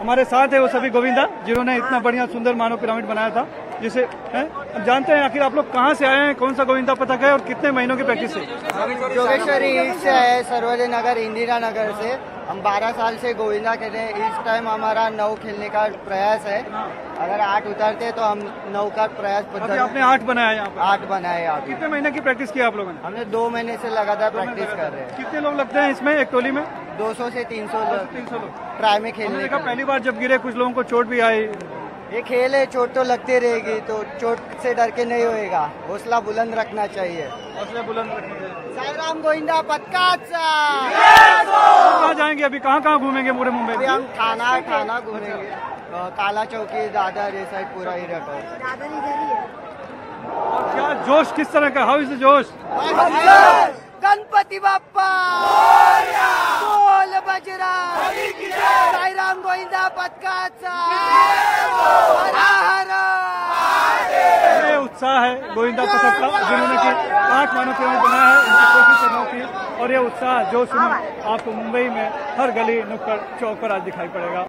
हमारे साथ है वो सभी गोविंदा जिन्होंने इतना बढ़िया सुंदर मानव पिरामिड बनाया था। जिसे हैं? अब जानते हैं आखिर आप लोग कहाँ से आए हैं कौन सा गोविंदा पथक है और कितने महीनों की प्रैक्टिस है? जोगेश्वरी ईस्ट से है सर्वोदय नगर इंदिरा नगर से। हम 12 साल से गोविंदा खेल रहे हैं। इस टाइम हमारा नौ खेलने का प्रयास है। अगर आठ उतरते तो हम नौ का प्रयास अभी आपने आठ बनाया यहाँ पर। आठ बनाए अभी। कितने महीने की प्रैक्टिस की आप लोगों ने? हमने दो महीने से लगातार प्रैक्टिस कर रहे हैं। कितने लोग लगते हैं इसमें एक टोली में? 200 से 300 तीन सौ लोग। ट्राई में हमने खेलने का पहली बार जब गिरे कुछ लोगों को चोट भी आई। ये खेल है चोट तो लगती रहेगी तो चोट से डर के नहीं होएगा। हौसला बुलंद रखना चाहिए। हौसले बुलंद रखने चाहिए। साईराम गोविंदा पतकाचा। कहाँ जाएँगे अभी? कहाँ कहाँ घूमेंगे पूरे मुंबई अभी में? हम थाना थाना घूमेंगे। काला चौकी दादर ये साइड पूरा ही रखा और क्या जोश किस तरह का? हाउ इज़ जोश? गणपति बाप्पा। गोविंदा उत्साह है गोविंदा पथक का जिन्होंने की आठ मानव पिरामिड बनाया है उनकी कोशिश करना की और यह उत्साह जोश सुनो आपको मुंबई में हर गली नुक्कड़ चौक पर आज दिखाई पड़ेगा।